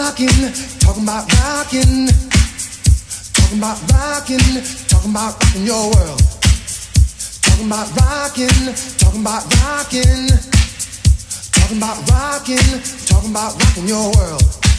Rocking, talking about rocking, talking about rocking, talking about rocking your world. Talking about rocking, talking about rocking, talking about rocking, talking about rocking your world.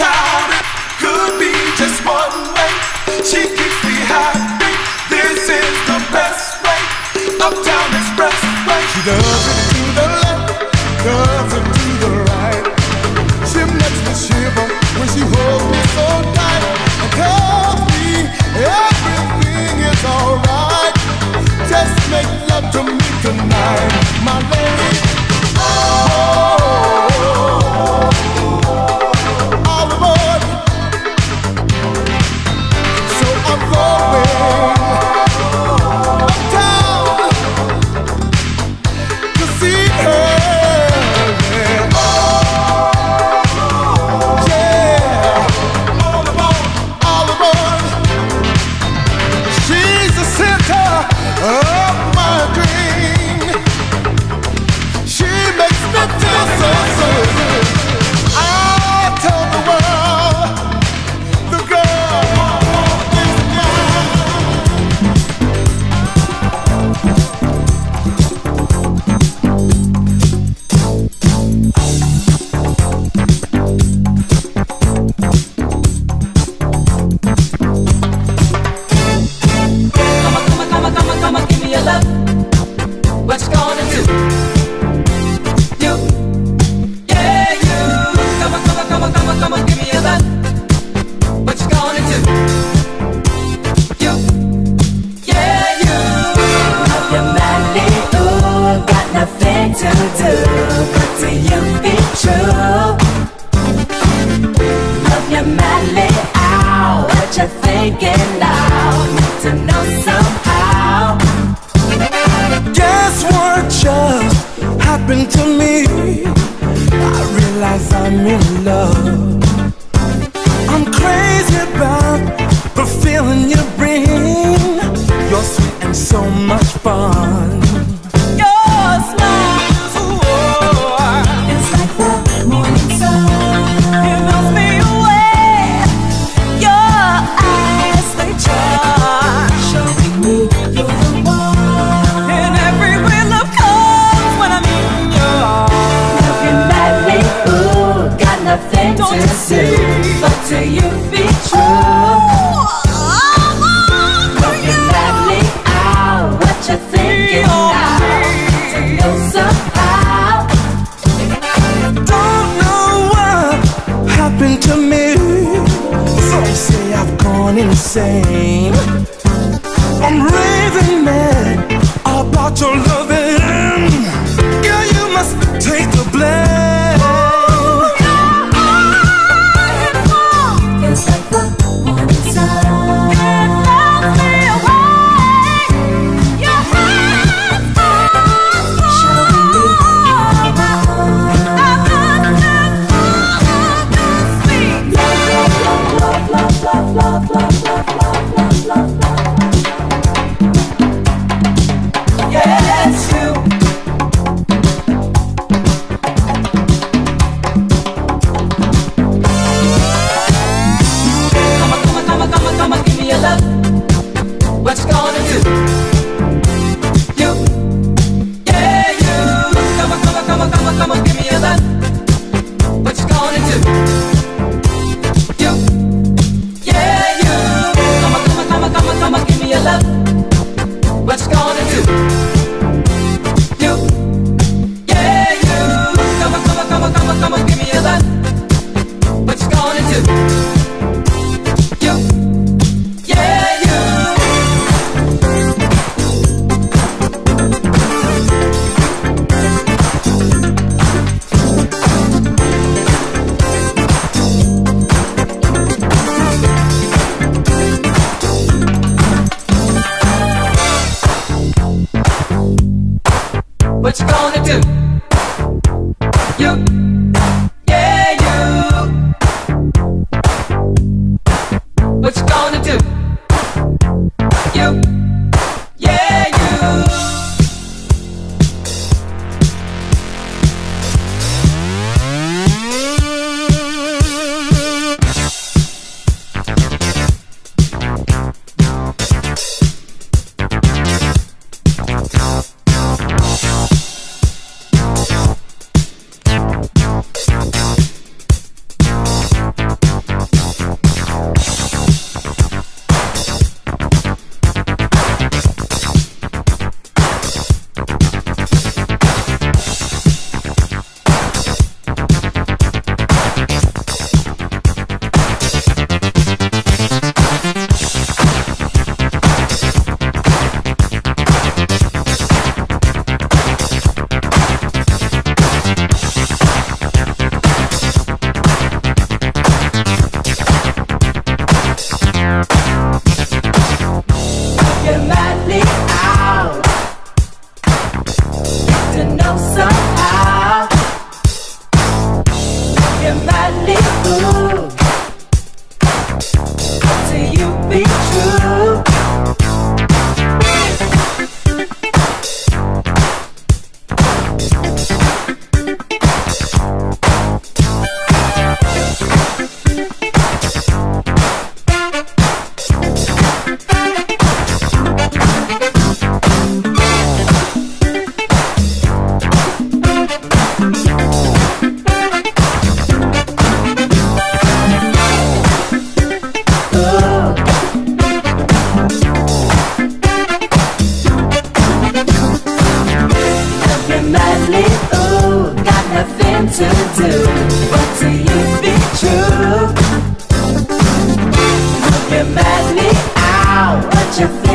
child, it could be just one way. She keeps me happy. This is the best way. Uptown Expressway. She does it to the left, does it to the right. She makes me shiver when she holds me so tight and tells me everything is alright. Just make love to me tonight. Love you madly you now to know somehow Guess what just happened to me. I realize I'm in love. I'm crazy about the feeling you bring. You're sweet and so much fun. it. quietly. Ooh, got nothing to do but to you be true. Looking madly out.